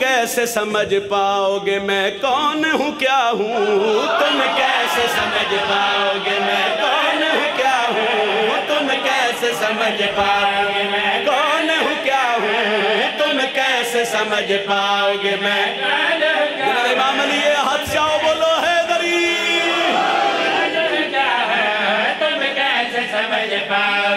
कैसे समझ पाओगे मैं? कौन हूँ, क्या हूँ? तुम कैसे समझ पाओगे मैं? कौन हूँ, क्या हूँ? तुम कैसे समझ पाओगे मैं? कौन हूँ, क्या हूँ? तुम कैसे समझ पाओगे मैं? इमाम अली बोलो, है तुम कैसे समझ पाओगे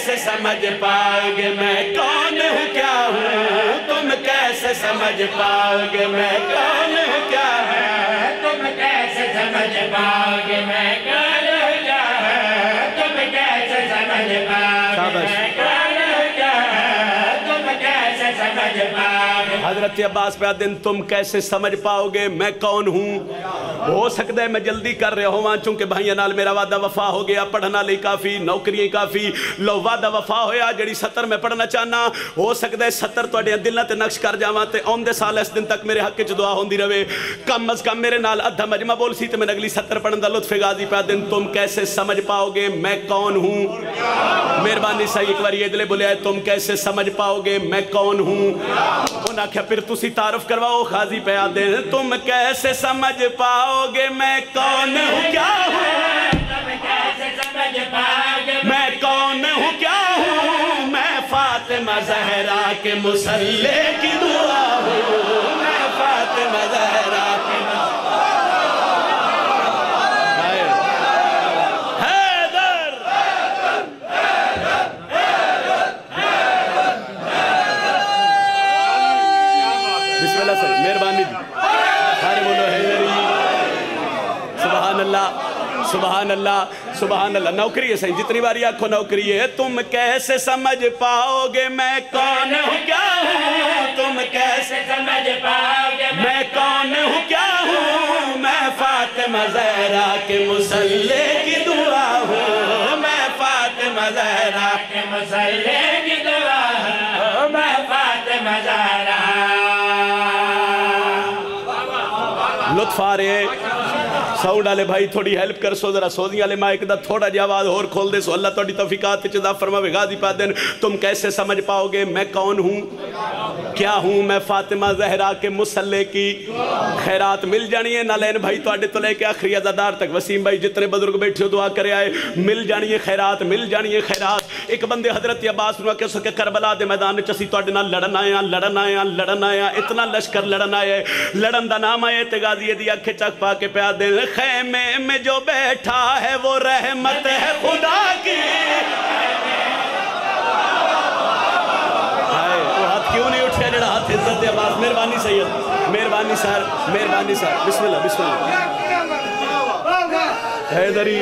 कैसे समझ पाओगे मैं? कौन हूँ क्या हूँ? तुम कैसे समझ पाओगे मैं? कौन हूँ क्या है? तुम कैसे समझ पाओगे मैं? कौन हूँ क्या है? तुम कैसे समझ पाओगे मैं? कौन हूँ क्या है? तुम कैसे समझ पाओगे? हज़रत अब्बास पे दिन तुम कैसे समझ पाओगे? मैं कौन हूँ? हो सकता है मैं जल्दी कर रहा होवा चूंकि भाइयों नाल मेरा वादा वफा हो गया पढ़ना लिए काफ़ी नौकरियां काफ़ी लो वादा वफा होया जड़ी सतर मैं पढ़ना चाहना हो सकता है सतर थोड़े दिलों से नक्श कर जावा तो आते साल इस दिन तक मेरे हक च दुआ होंगी रवे कम अज कम मेरे नाल अद्धा मजमा बोल सी तो मैं अगली सतर पढ़ने का लुत्फ गाजी पा दिन तुम कैसे समझ पाओगे मैं कौन हूँ मेहरबानी सही एक बार ये दिले बोले तुम कैसे समझ पाओगे मैं कौन हूँ उन्हें आख्या फिर तुम तारफ करवाओ, खाजी पे आदे तुम कैसे समझ पाओगे मैं कौन हूँ? क्या हूँ? मैं कौन हूँ? क्या हूँ? मैं फातिमा जहरा के मुसल्ले की दुआ हूँ मैं फातिमा जहरा के हाय। हैदर बिस्मिल्लाह सर मेहरबानी जी सारे बोलो हैदरी सुबहान अल्लाह सुबहान अल्लाह सुबहान अल्लाह नौकरी है सही, जितनी बारी आखो नौकरी है, तुम कैसे समझ पाओगे मैं कौन हूँ क्या? हूँ तुम कैसे समझ पाओगे मैं कौन हूँ क्या? हूँ मैं फातिमा जहरा के मुसल्ले की दुआ हूँ। मैं फातिमा जहरा के मसल्ले की दुआ मैं फातिमा ज़हरा। लुत्फ आ रहे साउंड वाले भाई, थोड़ी हेल्प कर, सो जरा सोदियाँ वाले माइक का थोड़ा जहा आवाज़ होर खोल दे, सो अल्लाह थोड़ी तफिकात फरमा फरमावे दी पा देन। तुम कैसे समझ पाओगे मैं कौन हूँ? क्या हूँ मैं फातिमा जहरा के मुसल्ले की? खैरात मिल जानी है नालैन भाई थोड़े तो लेके आखिरी अदादार तक? वसीम भाई, जितने बुज़ुर्ग बैठे हो दुआ करे आए, मिल जानी है खैरात, मिल जानी है खैरात। एक बंदे हज़रत अब्बास सके करबला के मैदान असी थोड़े नाल लड़न आए हैं लड़न आए हैं लड़न आए हैं इतना लश्कर लड़न आए लड़न का नाम आए तो गाजिए अखे चक पा के प्या दे खेमे में जो बैठा है वो रहमत है खुदा की। क्यों नहीं उठा जरा हाथ इज़्ज़त आवाज़ मेहरबानी सैयद, मेहरबानी सर मेहरबानी सर। बिस्मिल्लाह बिस्मिल्लाह। हैदरी।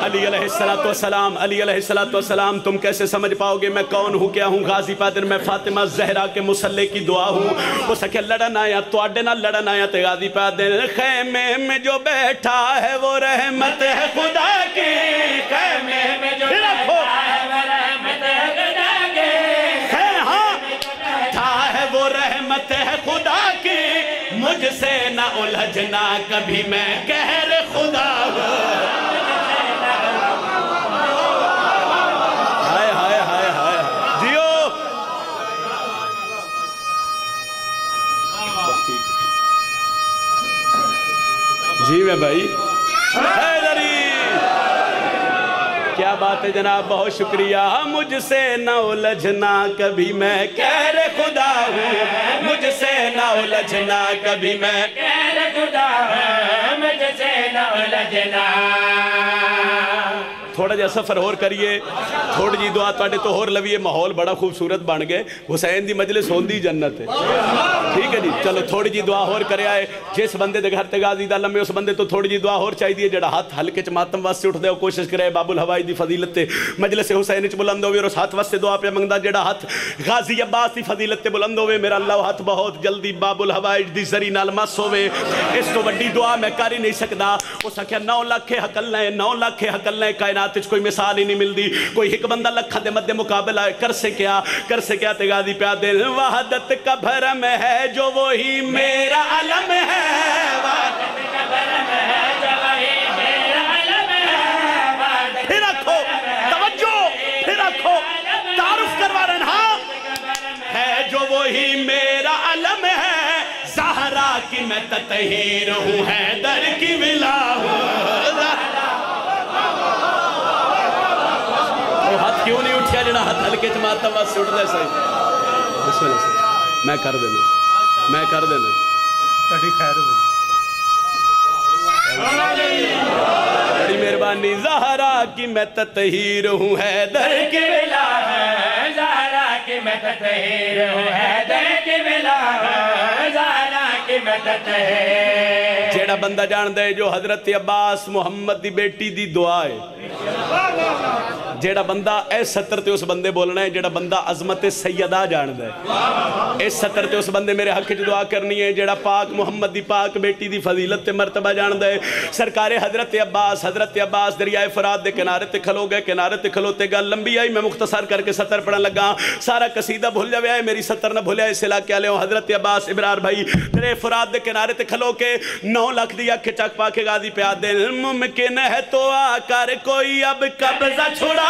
अली सलाम अली सलाम तुम कैसे समझ पाओगे मैं कौन हूँ क्या हूँ? गाजी पादर मैं फातिमा जहरा के मुसल्ले की दुआ हूँ। वो सख्या लड़न आया तो लड़न आया तो गाजी पादर। खेमे में जो बैठा है वो रहमत है खुदा की। खेमे में जो रखो रहमत है खुदा की। मुझसे ना उलझना कभी मैं कह खुदा हूँ। भाई। हैदरी। क्या बात है जनाब, बहुत शुक्रिया। मुझसे न उलझना कभी मैं। कह रे खुदा हूँ, मुझसे न उलझना कभी मैं। कह रे खुदा हूँ, मुझसे न उलझना थोड़ा जहा सफ़र होर करिए। थोड़ी जी दुआ थोड़े तो होर लवीए। माहौल बड़ा खूबसूरत बन गए। हुसैन की मजलिस होंगी जन्नत है। ठीक है जी, चलो थोड़ी जी दुआ होर कर आए जिस बंद के घर तगाजी का लम्बे उस बंदे तो थोड़ी जी दुआ होर चाहिए जरा हाथ हल्के च मातम वास्ते उठते हो कोशिश करे, बाबुल हवाई की फजीलत से मजलिस हुसैन च बुलंद हो उस हाथ वास्ते दुआ पे मंगता जोड़ा हाथ गाजी अब्बास की फजीलत से बुलंद हो मेरा अल्लाह हाथ बहुत जल्दी बाबुल हवाई की जरी नाल मस होवे। इस तो वीडी दुआ मैं कर ही नहीं सकता उस आख्या नौ लाखे हकल नौ लाखे हकल कायनात तुझ कोई मिसाल ही नहीं मिलती कोई एक बंदा लखा दे मध्य मुकाबला कर से क्या? कर से क्या तेगा दी प्या दिल? वहादत का भरम है जो वही मेरा अलम है। फिर रखो तवज्जो फिर है। जो मेरा अलम है। की मैं ततहीर हूँ हैदर की मिला हूँ। क्यों नहीं उठा जो हाथ हल्के च? माता बस सुटते सही मैं कर देना। मैं कर देना। खैर बड़ी मेहरबानी। जहरा की मैं ततहीर हूँ है दर के मिला है जहरा की मैं ततहीर हूँ है दर के मिला है जहरा की मैं ततहीर जेड़ा बंदा जानदा है जो हज़रत अब्बास मोहम्मद की बेटी की दुआ है। ਜਿਹੜਾ ਬੰਦਾ सत्र ते ਤੇ ਉਸ ਬੰਦੇ ਬੋਲਣਾ ਹੈ ਜਿਹੜਾ ਬੰਦਾ ਅਜ਼ਮਤ ਸੈਯਦਾ ਜਾਣਦਾ है। ਇਸ सत्र ਤੇ उस ਬੰਦੇ मेरे हक च दुआ करनी है, जेड़ा पाक मुहम्मद ਦੀ पाक बेटी ਦੀ फजीलत ਤੇ ਮਰਤਬਾ ਜਾਣਦਾ ਹੈ ਸਰਕਾਰੇ ਹਜ਼ਰਤ हज़रत अब्बास दरियाए फरात के किनारे ते खलो गए, किनारे ते खलोते गल लंबी आई, मैं मुख्तसर करके सत्र पढ़न लगा। सारा कसीदा भुल जाए मेरी सत्र ना भुलिया इस इलाके वाले हज़रत अब्बास इबरार भाई, तेरे फरात के किनारे ते खलो के, नौ लाख दी के चक पा के गादी प्या दे मुमकिन है तो आकर कोई अब कब्जा छोड़ा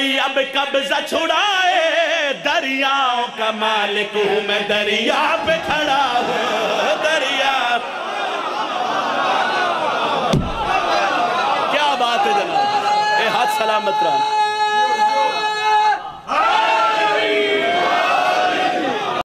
कोई अब कब्जा छुड़ाए। दरियाओं का मालिक हूँ मैं, दरिया पे खड़ा हूँ, दरिया। क्या बात है जनाब। ये हाथ सलामत रहा।